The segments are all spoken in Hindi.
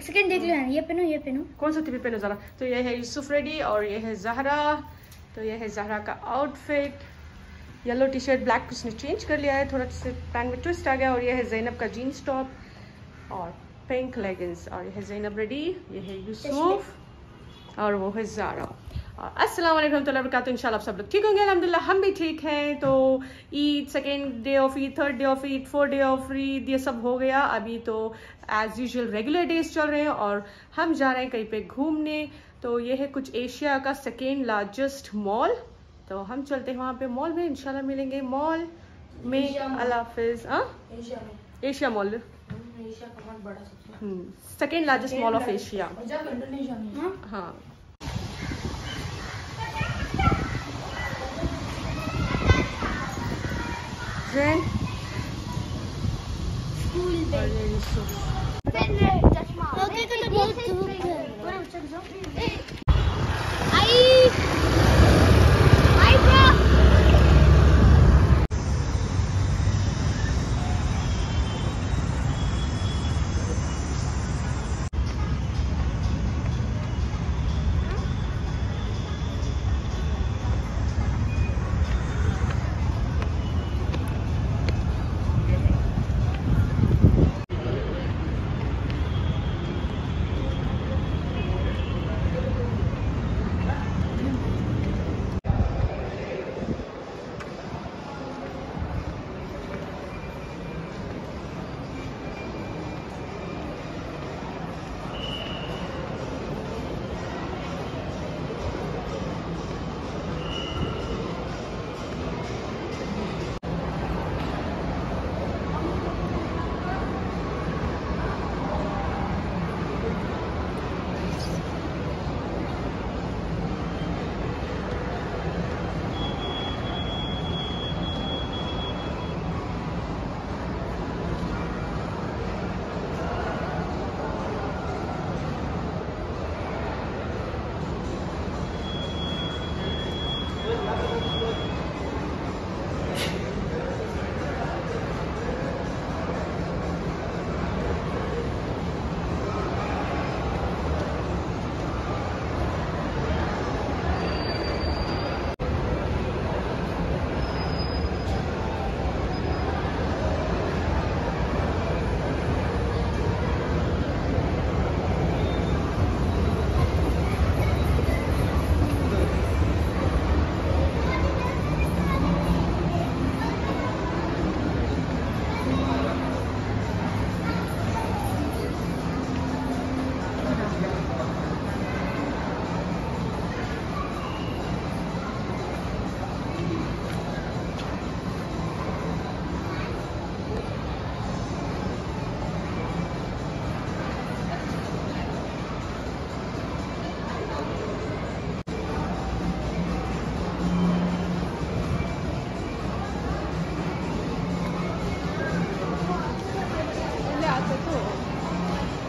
एक सेकंड देख लो ये पहनो ये पहनो। कौन सा टिपी पहनो जरा? तो ये है यूसुफ रेडी और ये है जहरा। तो ये है जहरा का outfit yellow T shirt black उसने चेंज कर लिया है। थोड़ा से पैन में ट्विस्ट आ गया और ये है जैनब का जीन्स टॉप और पिंक लेगिंग्स और ये है जैनब रेडी ये है यूसुफ और वो है जारा अस्सलाम वालेकुम तो इंशाल्लाह आप सब लोग ठीक होंगे अल्हम्दुलिल्लाह हम भी ठीक हैं तो Eid second day of Eid third day of Eid fourth day of Eid ये सब हो गया अभी तो एज यूजल रेगुलर डेज़ चल रहे हैं और हम जा रहे हैं कहीं पे घूमने तो ये है कुछ एशिया का सेकेंड लार्जेस्ट मॉल तो हम चलते हैं वहाँ पे मॉल में इनशाला मिलेंगे मॉल में अल्लाह हाफिज Asia mall second largest mall of Asia हाँ ट्रेन और ये यूसुफ ओके तो बहुत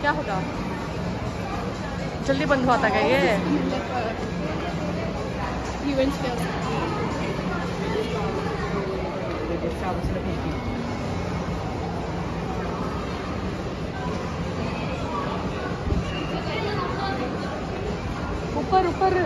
क्या होगा जल्दी बंद हुआ था क्या ये ऊपर ऊपर ऊपर ऊपर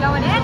going in.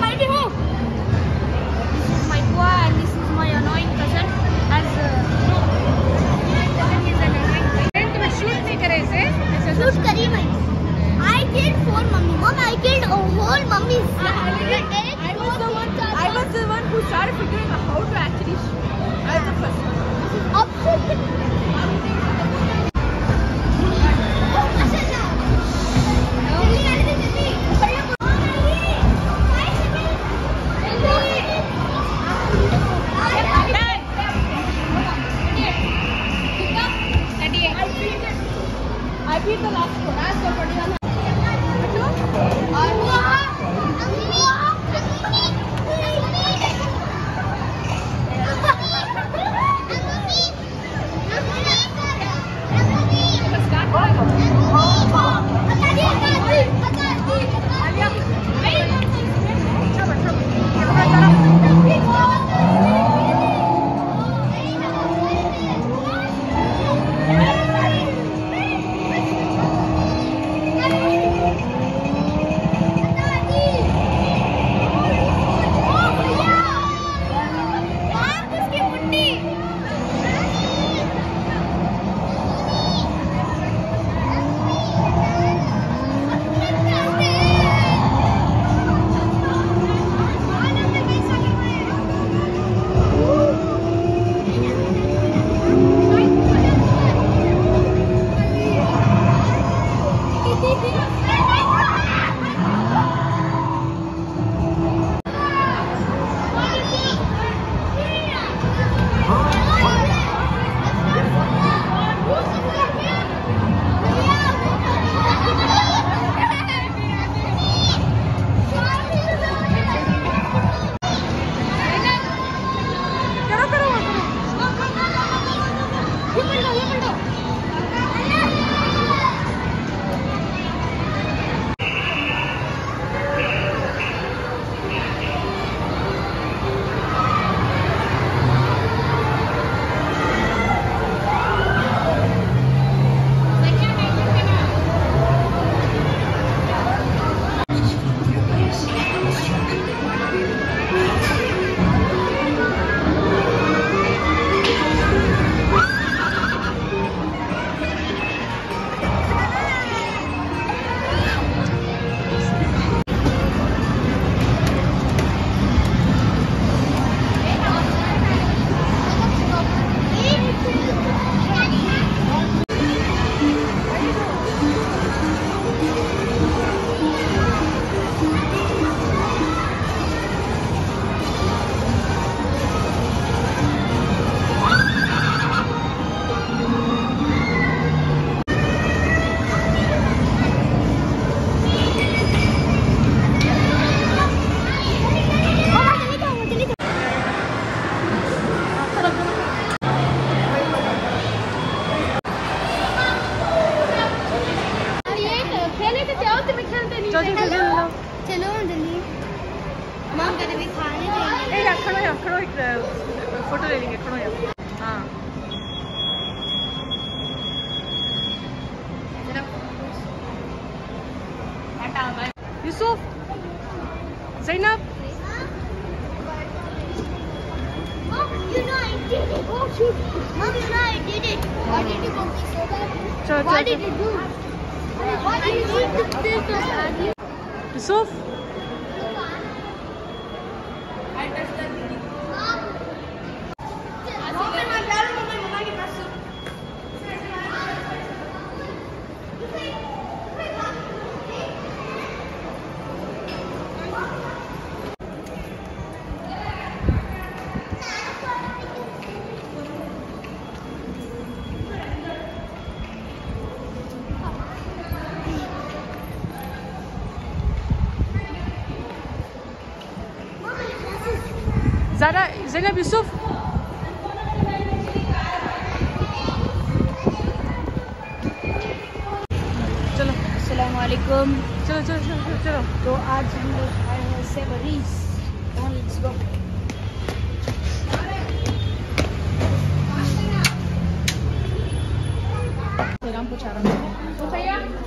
चलो अंजलि मम कहते भी खाने चाहिए ए यार खड़ो यार खड़ो एक फोटो ले लेंगे खड़ो यार हां Yusuf Zainab Oh shoot! Mom, you know I did it. Why did you go so bad? Why did you do? Why did you eat the pills? Yusuf ज़रा जैनब यूसुफ चलो। Assalamualaikum. चलो चलो चलो चलो, चलो। तो आज हम लोग आए हैं सेवरीज लेट्स गो राम पूछा रहा हूँ।